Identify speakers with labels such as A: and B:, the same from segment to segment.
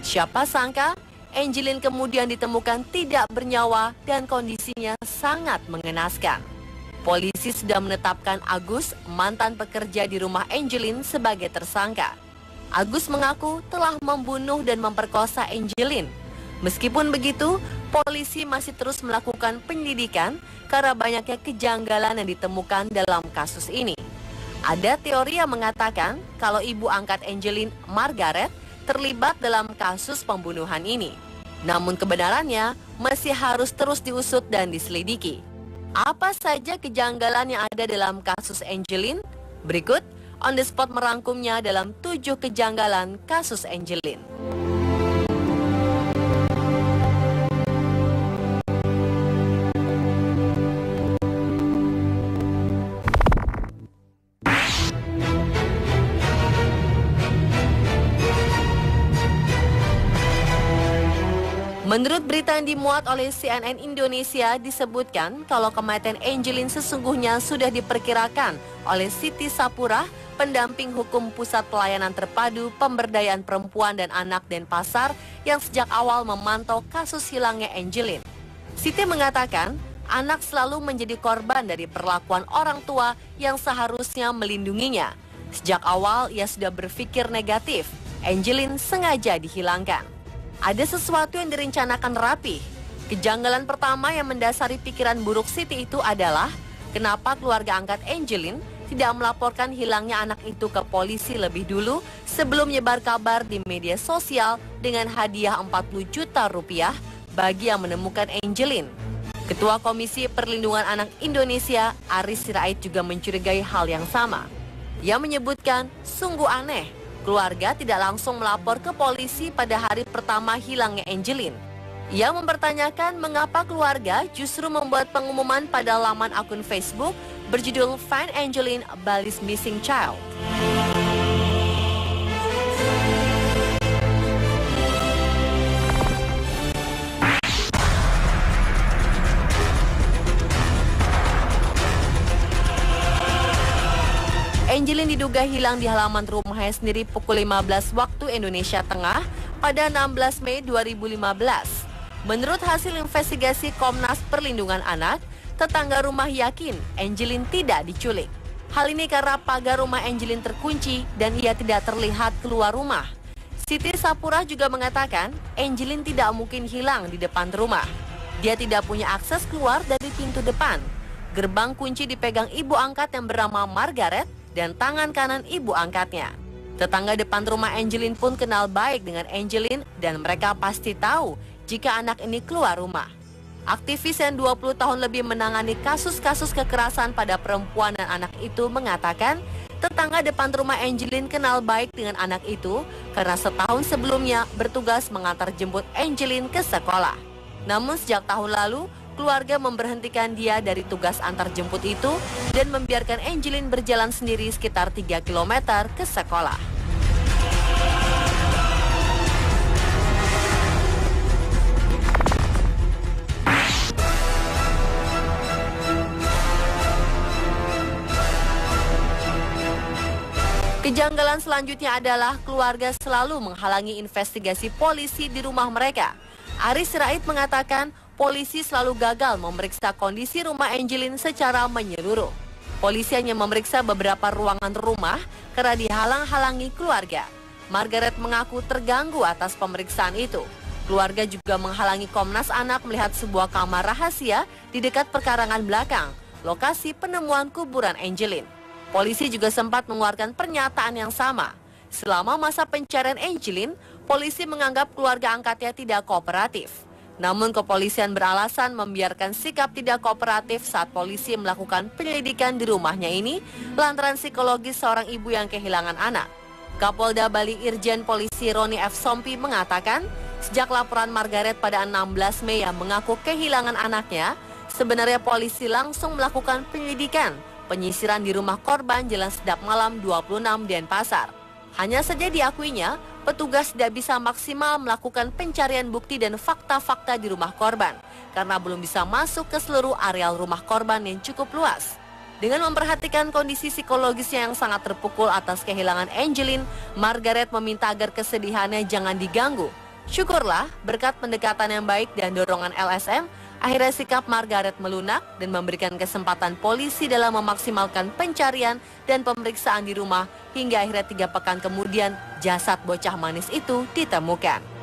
A: Siapa sangka Angelin kemudian ditemukan tidak bernyawa dan kondisinya sangat mengenaskan. Polisi sudah menetapkan Agus, mantan pekerja di rumah Angelin, sebagai tersangka. Agus mengaku telah membunuh dan memperkosa Angelin. Meskipun begitu, polisi masih terus melakukan penyelidikan karena banyaknya kejanggalan yang ditemukan dalam kasus ini. Ada teori yang mengatakan kalau ibu angkat Angelin, Margaret, terlibat dalam kasus pembunuhan ini. Namun kebenarannya masih harus terus diusut dan diselidiki. Apa saja kejanggalan yang ada dalam kasus Angelin? Berikut on the spot merangkumnya dalam tujuh kejanggalan kasus Angelin. Menurut berita yang dimuat oleh CNN Indonesia disebutkan kalau kematian Angelin sesungguhnya sudah diperkirakan oleh Siti Sapura, pendamping hukum Pusat Pelayanan Terpadu Pemberdayaan Perempuan dan Anak Denpasar yang sejak awal memantau kasus hilangnya Angelin. Siti mengatakan, anak selalu menjadi korban dari perlakuan orang tua yang seharusnya melindunginya. Sejak awal ia sudah berpikir negatif, Angelin sengaja dihilangkan ada sesuatu yang direncanakan rapi. Kejanggalan pertama yang mendasari pikiran buruk Siti itu adalah kenapa keluarga angkat Angelin tidak melaporkan hilangnya anak itu ke polisi lebih dulu sebelum menyebar kabar di media sosial dengan hadiah 40 juta rupiah bagi yang menemukan Angelin. Ketua Komisi Perlindungan Anak Indonesia, Aris Sirait juga mencurigai hal yang sama. Ia menyebutkan sungguh aneh Keluarga tidak langsung melapor ke polisi pada hari pertama hilangnya Angelin. Ia mempertanyakan mengapa keluarga justru membuat pengumuman pada laman akun Facebook berjudul Find Angelin Bali's Missing Child. Angelin diduga hilang di halaman rumahnya sendiri pukul 15 waktu Indonesia Tengah pada 16 Mei 2015. Menurut hasil investigasi Komnas Perlindungan Anak, tetangga rumah yakin Angelin tidak diculik. Hal ini karena pagar rumah Angelin terkunci dan ia tidak terlihat keluar rumah. Siti Sapura juga mengatakan Angelin tidak mungkin hilang di depan rumah. Dia tidak punya akses keluar dari pintu depan. Gerbang kunci dipegang ibu angkat yang bernama Margaret dan tangan kanan ibu angkatnya. Tetangga depan rumah Angelin pun kenal baik dengan Angelin dan mereka pasti tahu jika anak ini keluar rumah. Aktivis yang 20 tahun lebih menangani kasus-kasus kekerasan pada perempuan dan anak itu mengatakan tetangga depan rumah Angelin kenal baik dengan anak itu karena setahun sebelumnya bertugas mengantar jemput Angelin ke sekolah. Namun sejak tahun lalu, keluarga memberhentikan dia dari tugas antar jemput itu dan membiarkan Angelin berjalan sendiri sekitar 3 km ke sekolah. Kejanggalan selanjutnya adalah keluarga selalu menghalangi investigasi polisi di rumah mereka. Aris Rait mengatakan polisi selalu gagal memeriksa kondisi rumah Angelin secara menyeluruh. Polisi hanya memeriksa beberapa ruangan rumah karena dihalang-halangi keluarga. Margaret mengaku terganggu atas pemeriksaan itu. Keluarga juga menghalangi Komnas Anak melihat sebuah kamar rahasia di dekat perkarangan belakang, lokasi penemuan kuburan Angelin. Polisi juga sempat mengeluarkan pernyataan yang sama. Selama masa pencarian Angelin, polisi menganggap keluarga angkatnya tidak kooperatif. Namun kepolisian beralasan membiarkan sikap tidak kooperatif saat polisi melakukan penyelidikan di rumahnya ini lantaran psikologis seorang ibu yang kehilangan anak. Kapolda Bali Irjen Polisi Roni F. Sompi mengatakan, sejak laporan Margaret pada 16 Mei yang mengaku kehilangan anaknya, sebenarnya polisi langsung melakukan penyelidikan, penyisiran di rumah korban Jalan Sedap Malam 26 Denpasar. Hanya saja diakuinya, petugas tidak bisa maksimal melakukan pencarian bukti dan fakta-fakta di rumah korban karena belum bisa masuk ke seluruh areal rumah korban yang cukup luas. Dengan memperhatikan kondisi psikologisnya yang sangat terpukul atas kehilangan Angelin, Margaret meminta agar kesedihannya jangan diganggu. Syukurlah, berkat pendekatan yang baik dan dorongan LSM, akhirnya sikap Margaret melunak dan memberikan kesempatan polisi dalam memaksimalkan pencarian dan pemeriksaan di rumah hingga akhirnya tiga pekan kemudian jasad bocah manis itu ditemukan.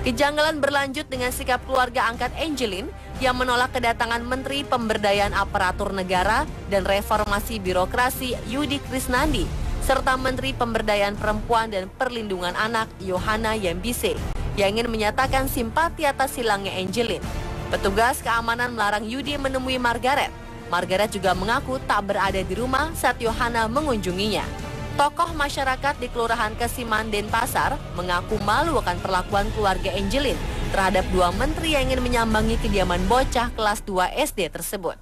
A: Kejanggalan berlanjut dengan sikap keluarga angkat Angelin yang menolak kedatangan Menteri Pemberdayaan Aparatur Negara dan Reformasi Birokrasi Yudi Krisnandi serta Menteri Pemberdayaan Perempuan dan Perlindungan Anak Yohana Yembise yang ingin menyatakan simpati atas hilangnya Angelin. Petugas keamanan melarang Yudi menemui Margaret. Margaret juga mengaku tak berada di rumah saat Yohana mengunjunginya. Tokoh masyarakat di Kelurahan Kesiman Denpasar mengaku malu akan perlakuan keluarga Angelin terhadap dua menteri yang ingin menyambangi kediaman bocah kelas 2 SD tersebut.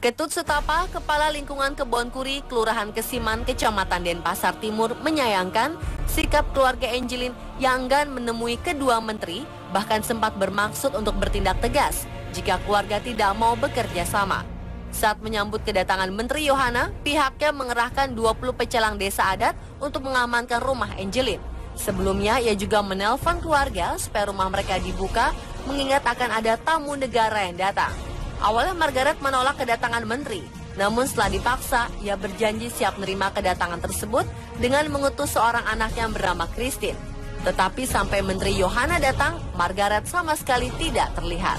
A: Ketut Sutapa, Kepala Lingkungan Kebon Kuri, Kelurahan Kesiman, Kecamatan Denpasar Timur, menyayangkan sikap keluarga Angelin yang enggan menemui kedua menteri, bahkan sempat bermaksud untuk bertindak tegas jika keluarga tidak mau bekerja sama. Saat menyambut kedatangan Menteri Yohana, pihaknya mengerahkan 20 pecalang desa adat untuk mengamankan rumah Angelin. Sebelumnya, ia juga menelpon keluarga supaya rumah mereka dibuka, mengingat akan ada tamu negara yang datang. Awalnya Margaret menolak kedatangan menteri, namun setelah dipaksa, ia berjanji siap menerima kedatangan tersebut dengan mengutus seorang anak yang bernama Christine. Tetapi sampai Menteri Yohana datang, Margaret sama sekali tidak terlihat.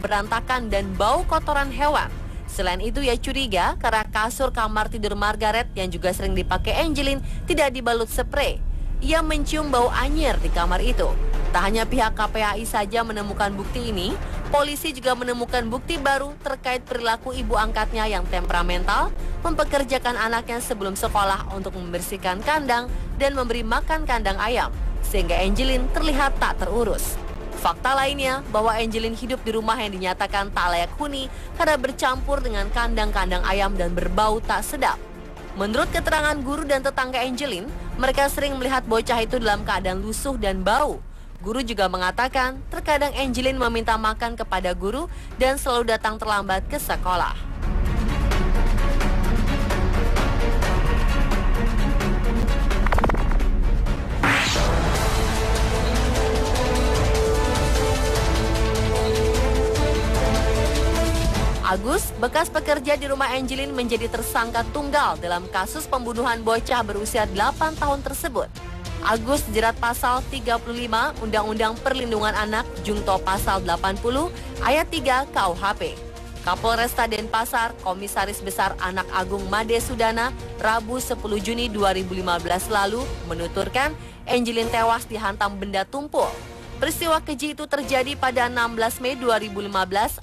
A: Berantakan dan bau kotoran hewan. Selain itu ia curiga karena kasur kamar tidur Margaret yang juga sering dipakai Angelin tidak dibalut spray. Ia mencium bau anyir di kamar itu. Tak hanya pihak KPAI saja menemukan bukti ini, polisi juga menemukan bukti baru terkait perilaku ibu angkatnya yang temperamental, mempekerjakan anaknya sebelum sekolah untuk membersihkan kandang dan memberi makan kandang ayam, sehingga Angelin terlihat tak terurus. Fakta lainnya bahwa Angelin hidup di rumah yang dinyatakan tak layak huni karena bercampur dengan kandang-kandang ayam dan berbau tak sedap. Menurut keterangan guru dan tetangga Angelin, mereka sering melihat bocah itu dalam keadaan lusuh dan bau. Guru juga mengatakan, terkadang Angelin meminta makan kepada guru dan selalu datang terlambat ke sekolah. Agus, bekas pekerja di rumah Angelin menjadi tersangka tunggal dalam kasus pembunuhan bocah berusia 8 tahun tersebut. Agus jerat pasal 35 Undang-Undang Perlindungan Anak Jungto pasal 80 ayat 3 KUHP. Kapolresta Denpasar, Komisaris Besar Anak Agung Made Sudana, Rabu 10 Juni 2015 lalu menuturkan Angelin tewas dihantam benda tumpul Peristiwa keji itu terjadi pada 16 Mei 2015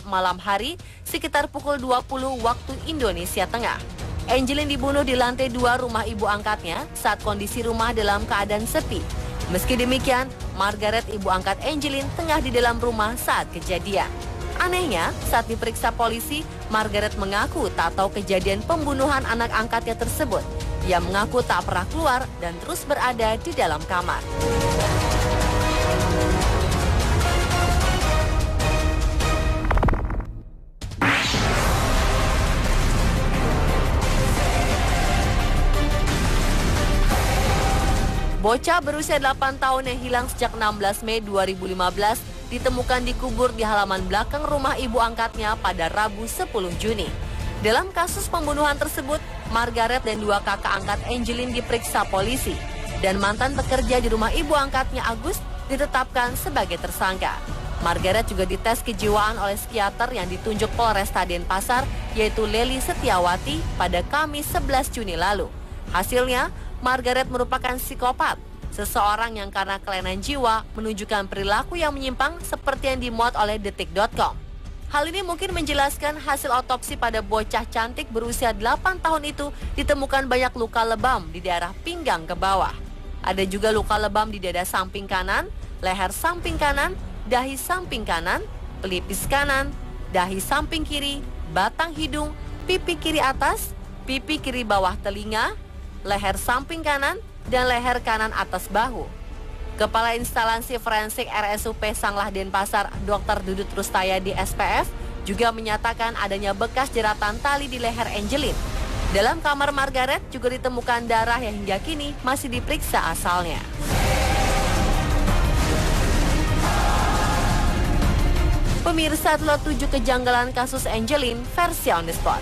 A: malam hari sekitar pukul 20 waktu Indonesia Tengah. Angelin dibunuh di lantai dua rumah ibu angkatnya saat kondisi rumah dalam keadaan sepi. Meski demikian, Margaret ibu angkat Angelin tengah di dalam rumah saat kejadian. Anehnya, saat diperiksa polisi, Margaret mengaku tak tahu kejadian pembunuhan anak angkatnya tersebut. Ia mengaku tak pernah keluar dan terus berada di dalam kamar. Bocah berusia 8 tahun yang hilang sejak 16 Mei 2015 ditemukan dikubur di halaman belakang rumah ibu angkatnya pada Rabu 10 Juni. Dalam kasus pembunuhan tersebut, Margaret dan dua kakak angkat Angelin diperiksa polisi dan mantan pekerja di rumah ibu angkatnya Agus ditetapkan sebagai tersangka. Margaret juga dites kejiwaan oleh psikiater yang ditunjuk Polresta Denpasar yaitu Leli Setiawati pada Kamis 11 Juni lalu. Hasilnya, Margaret merupakan psikopat, seseorang yang karena kelainan jiwa menunjukkan perilaku yang menyimpang seperti yang dimuat oleh detik.com. Hal ini mungkin menjelaskan hasil otopsi pada bocah cantik berusia 8 tahun itu ditemukan banyak luka lebam di daerah pinggang ke bawah. Ada juga luka lebam di dada samping kanan, leher samping kanan, dahi samping kanan, pelipis kanan, dahi samping kiri, batang hidung, pipi kiri atas, pipi kiri bawah telinga, leher samping kanan, dan leher kanan atas bahu. Kepala Instalasi Forensik RSUP Sanglah Denpasar, Dr. Dudut Rustaya di SPF, juga menyatakan adanya bekas jeratan tali di leher Angelin. Dalam kamar Margaret juga ditemukan darah yang hingga kini masih diperiksa asalnya. Pemirsa telah tujuh kejanggalan kasus Angelin versi on the spot.